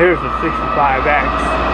Here's the 65X.